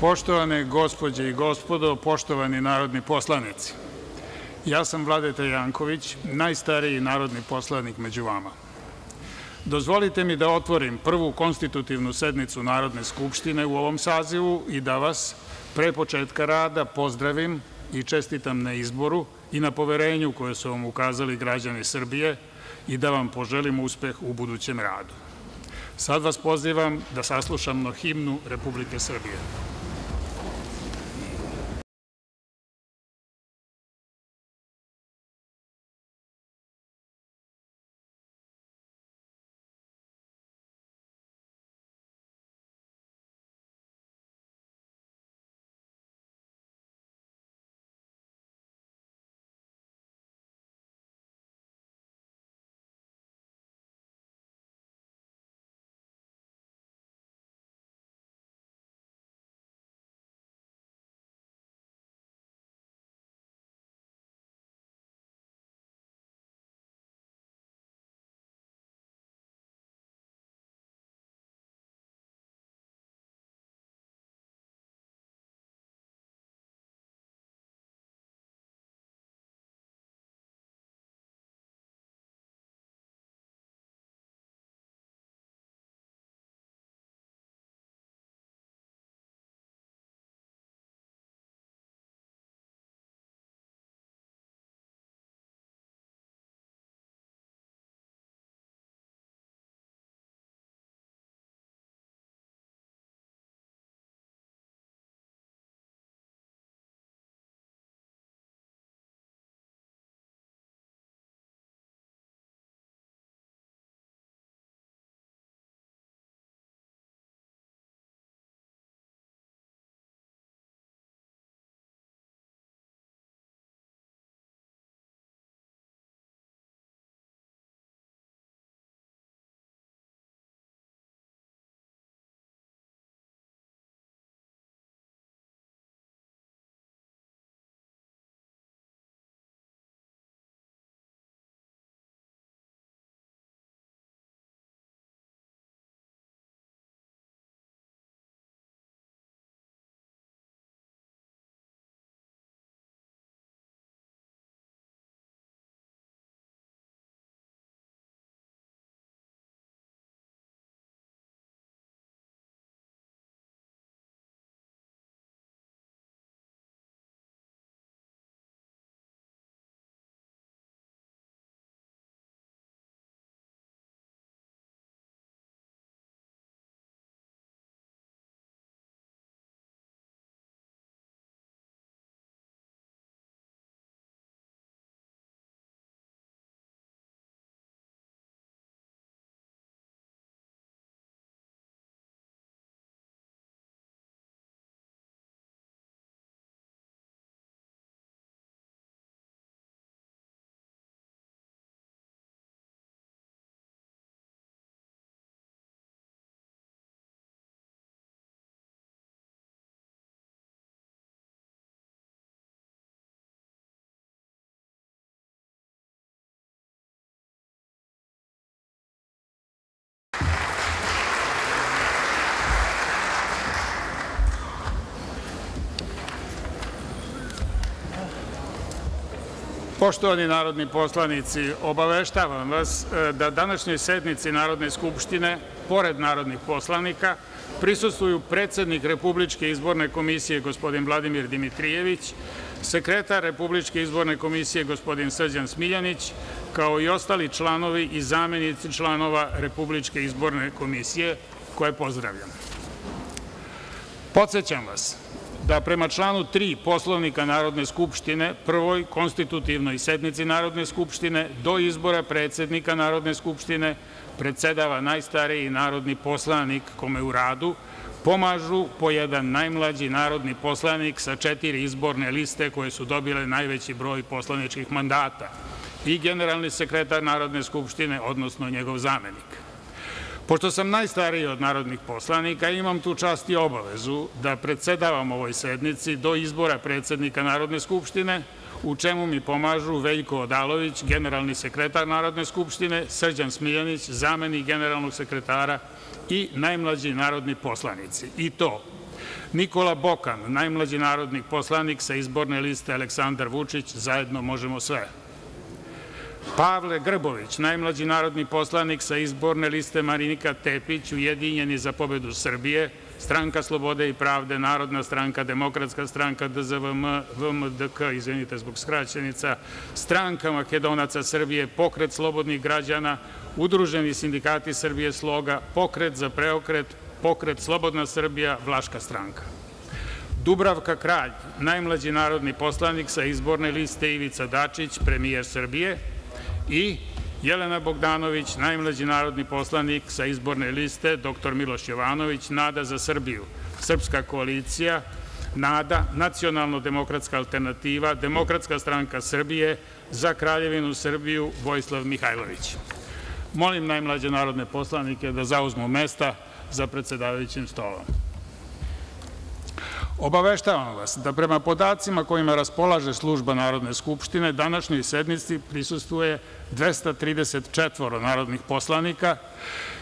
Poštovane gospođe i gospodo, poštovani narodni poslanici, ja sam Vladeta Janković, najstariji narodni poslanik među vama. Dozvolite mi da otvorim Prvu konstitutivnu sednicu Narodne skupštine u ovom sazivu i da vas, pre početka rada, pozdravim i čestitam na izboru i na poverenju koje su vam ukazali građani Srbije i da vam poželim uspeh u budućem radu. Sad vas pozivam da saslušamo himnu Republike Srbije. Poštovani narodni poslanici, obaveštavam vas da današnjoj sednici Narodne skupštine, pored narodnih poslanika, prisustvuju predsednik Republičke izborne komisije gospodin Vladimir Dimitrijević, sekretar Republičke izborne komisije gospodin Srđan Smiljanić, kao i ostali članovi i zamenici članova Republičke izborne komisije, koje pozdravljam. Podsećam vas da prema članu 3. Poslovnika Narodne skupštine, Prvoj konstitutivnoj sednici Narodne skupštine, do izbora predsednika Narodne skupštine predsedava najstariji narodni poslanik kome u radu pomažu po jedan najmlađi narodni poslanik sa četiri izborne liste koje su dobile najveći broj poslaničkih mandata i generalni sekretar Narodne skupštine, odnosno njegov zamenik. Pošto sam najstariji od narodnih poslanika, imam tu čast i obavezu da predsedavam ovoj sednici do izbora predsednika Narodne skupštine, u čemu mi pomažu Veljko Odalović, generalni sekretar Narodne skupštine, Srđan Smiljanić, zamenik generalnog sekretara i najmlađi narodni poslanici, i to Nikola Bokan, najmlađi narodni poslanik sa izborne liste Aleksandar Vučić – Zajedno možemo sve, Pavle Grbović, najmlađi narodni poslanik sa izborne liste Marinika Tepić – Ujedinjeni za pobedu Srbije, Stranka slobode i pravde, Narodna stranka, Demokratska stranka, DZVM, VMDK, izvinite zbog skraćenica, Stranka makedonaca Srbije, Pokret slobodnih građana, Udruženi sindikati Srbije Sloga, Pokret za preokret, Pokret Slobodna Srbija, Vlaška stranka. Dubravka Kralj, najmlađi narodni poslanik sa izborne liste Ivica Dačić, premijer Srbije i Jelena Bogdanović, najmlađi narodni poslanik sa izborne liste dr Miloš Jovanović, Nada za Srbiju, Srpska koalicija, NADA, Nacionalno-demokratska alternativa, Demokratska stranka Srbije, Za Kraljevinu Srbiju, Vojislav Mihajlović. Molim najmlađe narodne poslanike da zauzmu mesta za predsedavajućim stolom. Obaveštavam vas da prema podacima kojima raspolaže služba Narodne skupštine današnjoj sednici prisustuje 234 narodnih poslanika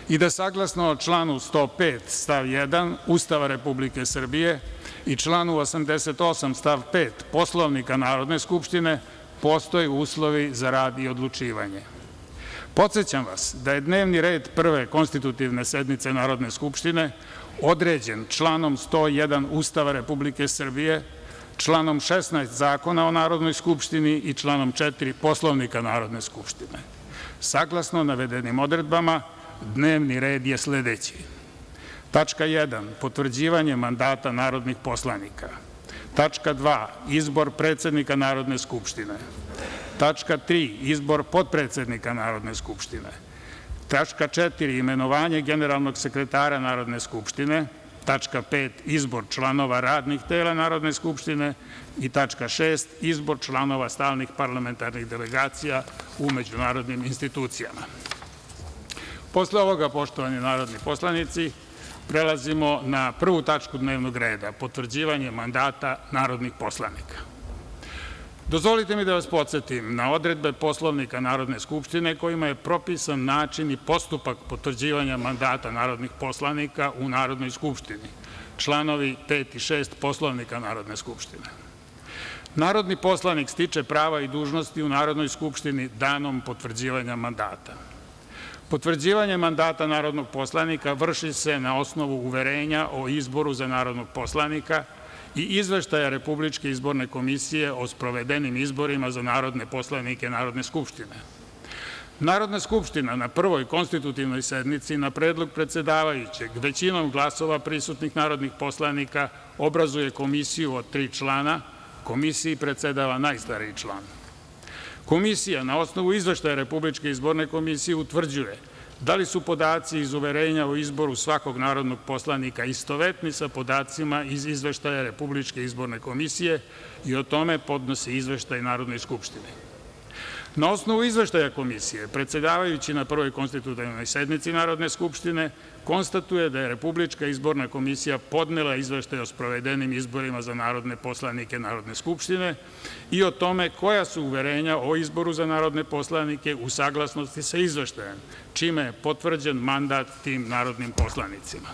i da saglasno članu 105. stav 1. Ustava Republike Srbije i članu 88. stav 5. Poslovnika Narodne skupštine postoje uslovi za rad i odlučivanje. Podsećam vas da je dnevni red Prve konstitutivne sednice Narodne skupštine određen članom 101. Ustava Republike Srbije, članom 16. Zakona o Narodnoj skupštini i članom 4. Poslovnika Narodne skupštine. Saglasno navedenim odredbama, dnevni red je sledeći. Tačka 1. Potvrđivanje mandata narodnih poslanika. Tačka 2. Izbor predsednika Narodne skupštine. Tačka 3. Izbor potpredsednika Narodne skupštine. Tačka 4. Imenovanje generalnog sekretara Narodne skupštine. Tačka 5. Izbor članova radnih tela Narodne skupštine i tačka 6. Izbor članova stalnih parlamentarnih delegacija u međunarodnim institucijama. Posle ovoga, poštovani narodni poslanici, prelazimo na prvu tačku dnevnog reda – potvrđivanje mandata narodnih poslanika. Dozvolite mi da vas podsetim na odredbe Poslovnika Narodne skupštine kojima je propisan način i postupak potvrđivanja mandata narodnih poslanika u Narodnoj skupštini, članovi 5. i 6. Poslovnika Narodne skupštine. Narodni poslanik stiče prava i dužnosti u Narodnoj skupštini danom potvrđivanja mandata. Potvrđivanje mandata narodnog poslanika vrši se na osnovu uverenja o izboru za narodnog poslanika i izveštaja Republičke izborne komisije o sprovedenim izborima za narodne poslanike Narodne skupštine. Narodna skupština na prvoj konstitutivnoj sednici na predlog predsedavajućeg većinom glasova prisutnih narodnih poslanika obrazuje komisiju od tri člana, komisiji predsedava najstariji član. Komisija na osnovu izveštaja Republičke izborne komisije utvrđuje da li su podaci iz uverenja o izboru svakog narodnog poslanika istovetni sa podacima iz izveštaja Republičke izborne komisije i o tome podnosi izveštaj Narodnoj skupštini. Na osnovu izveštaja komisije, predsedavajući na prvoj konstitutivnoj sednici Narodne skupštine konstatuje da je Republička izborna komisija podnela izveštaj o sprovedenim izborima za narodne poslanike Narodne skupštine i o tome koja su uverenja o izboru za narodne poslanike u saglasnosti sa izveštajem, čime je potvrđen mandat tim narodnim poslanicima.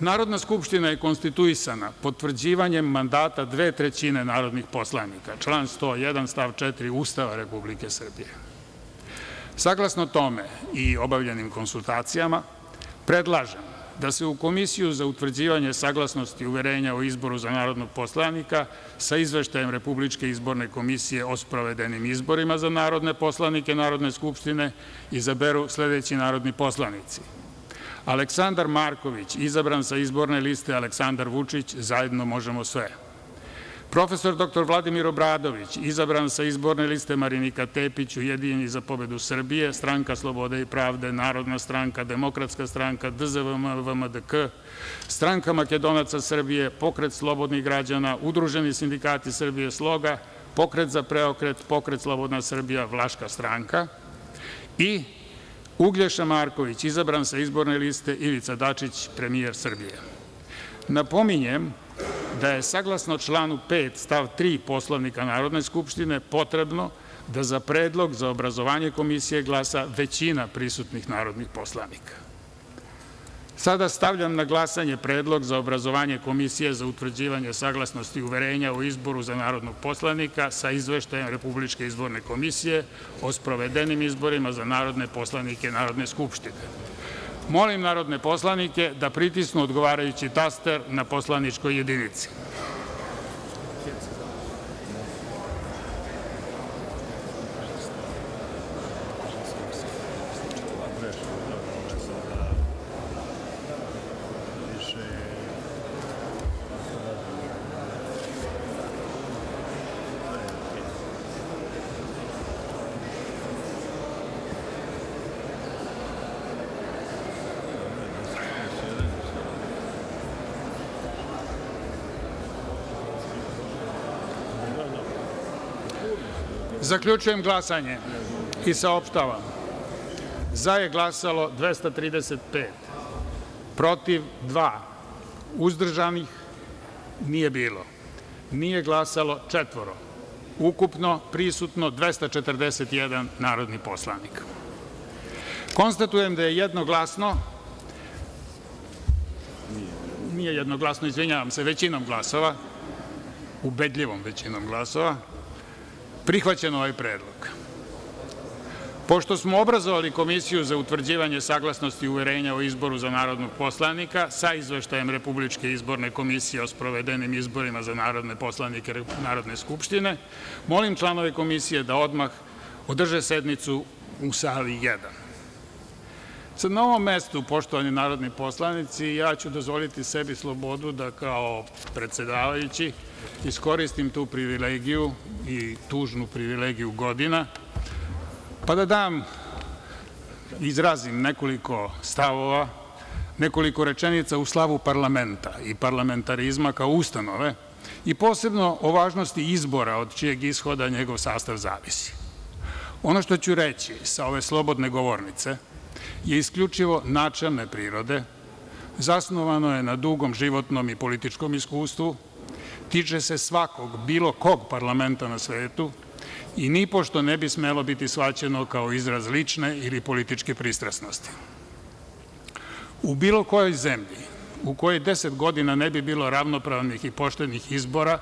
Narodna skupština je konstituisana potvrđivanjem mandata dve trećine narodnih poslanika, član 101. stav 4. Ustava Republike Srbije. Saglasno tome i obavljenim konsultacijama, predlažem da se u Komisiju za utvrđivanje saglasnosti uverenja o izboru za narodnog poslanika sa izveštajem Republičke izborne komisije o sprovedenim izborima za narodne poslanike Narodne skupštine izaberu sledeći narodni poslanici – Aleksandar Marković, izabran sa izborne liste Aleksandar Vučić – Zajedno možemo sve, profesor dr Vladimir Obradović, izabran sa izborne liste Marinika Tepić – Ujedinjeni za pobedu Srbije, Stranka slobode i pravde, Narodna stranka, Demokratska stranka, DZVM, VMDK, Stranka makedonaca Srbije, Pokret slobodnih građana, Udruženi sindikati Srbije Sloga, Pokret za preokret, Pokret slobodna Srbija, Vlaška stranka i Uglješa Marković, izabran sa izborne liste Ivica Dačić, premijer Srbije. Napominjem da je saglasno članu 5. stav 3. Poslovnika Narodne skupštine potrebno da za predlog za obrazovanje komisije glasa većina prisutnih narodnih poslanika. Sada stavljam na glasanje predlog za obrazovanje komisije za utvrđivanje saglasnosti uverenja o izboru za narodnog poslanika sa izveštajem Republičke izborne komisije o sprovedenim izborima za narodne poslanike Narodne skupštine. Molim narodne poslanike da pritisnu odgovarajući taster na poslaničkoj jedinici. Zaključujem glasanje i saopštavam: za je glasalo 235, protiv – dva, uzdržanih nije bilo, nije glasalo četvoro, ukupno prisutno 241 narodni poslanik. Konstatujem da je jednoglasno, nije jednoglasno, izvinjavam se, većinom glasova, ubedljivom većinom glasova, prihvaćen ovaj predlog. Pošto smo obrazovali Komisiju za utvrđivanje saglasnosti uverenja o izboru za narodnog poslanika sa izveštajem Republičke izborne komisije o sprovedenim izborima za narodne poslanike Narodne skupštine, molim članove Komisije da odmah održe sednicu u sali 1. Sad, na ovom mestu, poštovani narodni poslanici, ja ću dozvoliti sebi slobodu da kao predsedavajući iskoristim tu privilegiju i tužnu privilegiju godina, pa da dam, izrazim nekoliko stavova, nekoliko rečenica u slavu parlamenta i parlamentarizma kao ustanove i posebno o važnosti izbora od čijeg ishoda njegov sastav zavisi. Ono što ću reći sa ove slobodne govornice je isključivo načelne prirode, zasnovano je na dugom životnom i političkom iskustvu, tiče se svakog, bilo kog parlamenta na svetu i nipošto ne bi smelo biti shvaćeno kao izraz lične ili političke pristrasnosti. U bilo kojoj zemlji u kojoj 10 godina ne bi bilo ravnopravnih i poštenih izbora,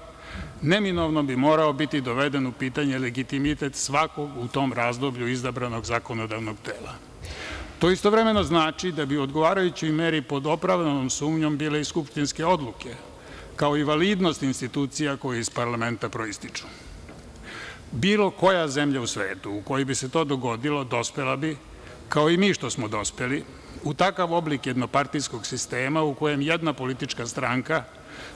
neminovno bi morao biti doveden u pitanje legitimitet svakog u tom razdoblju izabranog zakonodavnog tela. To istovremeno znači da bi u odgovarajućoj meri pod opravdanom sumnjom bile i skupštinske odluke, kao i validnost institucija koje iz parlamenta proističu. Bilo koja zemlja u svetu u kojoj bi se to dogodilo dospela bi, kao i mi što smo dospeli, u takav oblik jednopartijskog sistema u kojem jedna politička stranka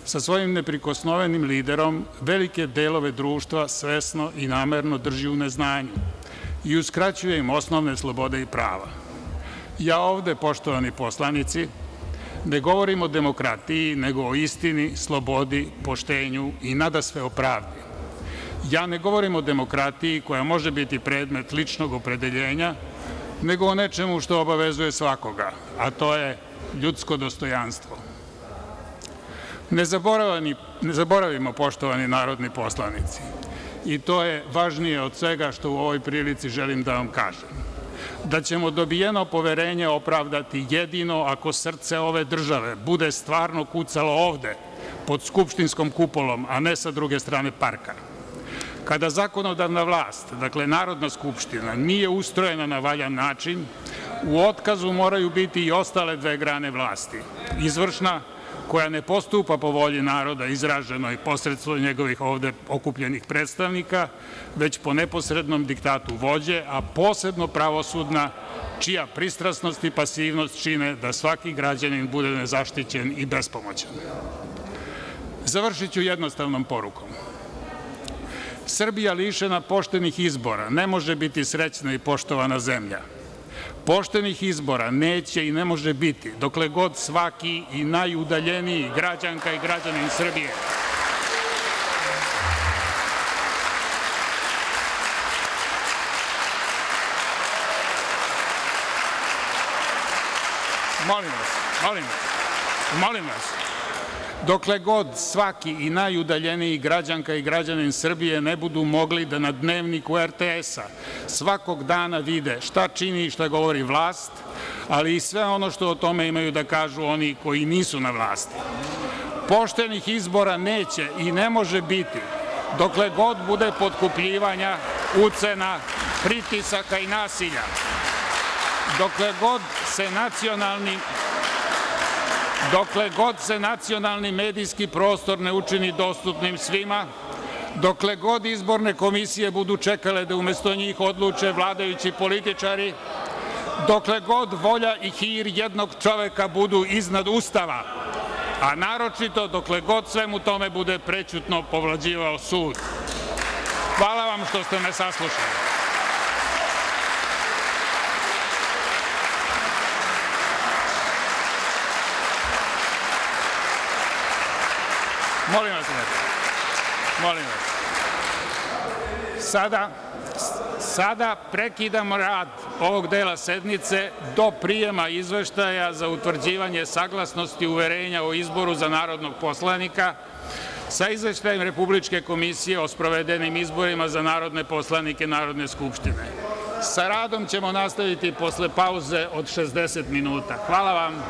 sa svojim neprikosnovenim liderom velike delove društva svesno i namerno drži u neznanju i uskraćuje im osnovne slobode i prava. Ja ovde, poštovani poslanici, ne govorim o demokratiji, nego o istini, slobodi, poštenju i nadasve o pravdi. Ja ne govorim o demokratiji koja može biti predmet ličnog opredeljenja, nego o nečemu što obavezuje svakoga, a to je ljudsko dostojanstvo. Ne zaboravimo, poštovani narodni poslanici, i to je važnije od svega što u ovoj prilici želim da vam kažem, da ćemo dobijeno poverenje opravdati jedino ako srce ove države bude stvarno kucalo ovde, pod skupštinskom kupolom, a ne sa druge strane parka. Kada zakonodavna vlast, dakle Narodna skupština, nije ustrojena na valjan način, u otkazu moraju biti i ostale dve grane vlasti, izvršna koja ne postupa po volji naroda izraženoj posredstvom njegovih ovde okupljenih predstavnika, već po neposrednom diktatu vođe, a posebno pravosudna čija pristrasnost i pasivnost čine da svaki građanin bude nezaštićen i bespomoćan. Završiću jednostavnom porukom. Srbija lišena poštenih izbora ne može biti srećna i poštovana zemlja. Poštenih izbora neće i ne može biti dokle god svaki i najudaljeniji građanka i građanin Srbije. Molim vas, molim vas, molim vas, dokle god svaki i najudaljeniji građanka i građanin Srbije ne budu mogli da na dnevniku RTS-a svakog dana vide šta čini i šta govori vlast, ali i sve ono što o tome imaju da kažu oni koji nisu na vlasti. Poštenih izbora neće i ne može biti dokle god bude potkupljivanja, ucena, pritisaka i nasilja. Dokle god se nacionalni dokle god se nacionalni medijski prostor ne učini dostupnim svima, dokle god izborne komisije budu čekale da umesto njih odluče vladajući političari, dokle god volja i hir jednog čoveka budu iznad Ustava, a naročito dokle god svemu tome bude prećutno povlađivao sud. Hvala vam što ste me saslušali. Molim vas, molim vas. Sada, sada prekidamo rad ovog dela sednice do prijema izveštaja za utvrđivanje saglasnosti uverenja o izboru za narodnog poslanika sa izveštajem Republičke komisije o sprovedenim izborima za narodne poslanike Narodne skupštine. Sa radom ćemo nastaviti posle pauze od 60 minuta. Hvala vam.